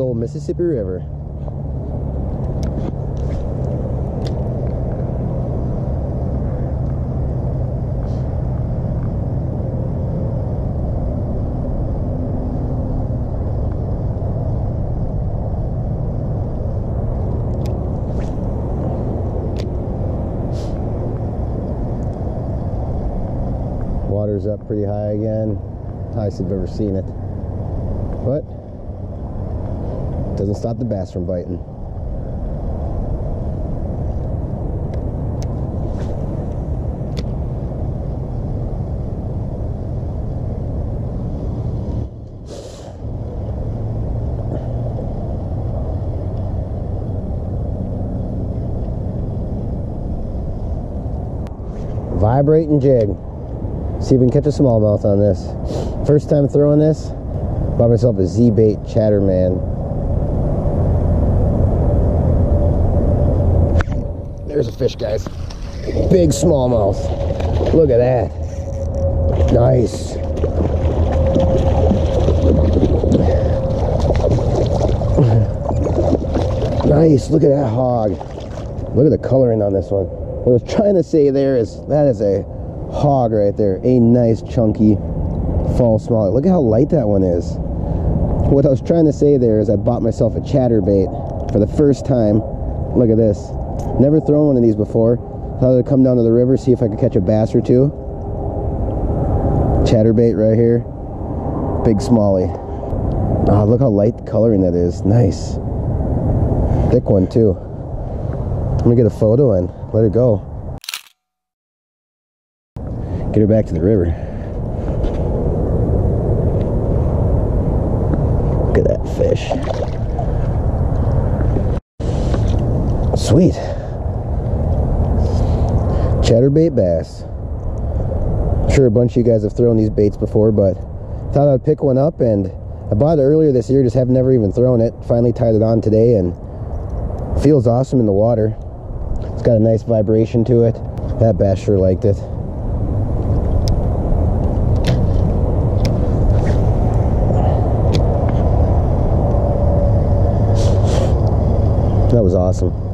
old Mississippi River. Water's up pretty high again. Highest I've ever seen it. But doesn't stop the bass from biting. Vibrating jig. See if we can catch a smallmouth on this. First time throwing this, bought myself a Z-bait Chatterman. There's a fish, guys. Big smallmouth. Look at that. Nice. Nice. Look at that hog. Look at the coloring on this one. What I was trying to say there is that is a hog right there. A nice chunky fall smallet. Look at how light that one is. What I was trying to say there is I bought myself a chatterbait for the first time. Look at this. Never thrown one of these before. Thought I'd come down to the river, see if I could catch a bass or two. Chatterbait right here. Big smallie. Ah, look how light the coloring that is. Nice. Thick one too. I'm gonna get a photo and let her go. Get her back to the river. Look at that fish. Sweet. Chatterbait bass. I'm sure a bunch of you guys have thrown these baits before, but thought I'd pick one up and I bought it earlier this year, just have never even thrown it. Finally tied it on today and feels awesome in the water. It's got a nice vibration to it. That bass sure liked it. That was awesome.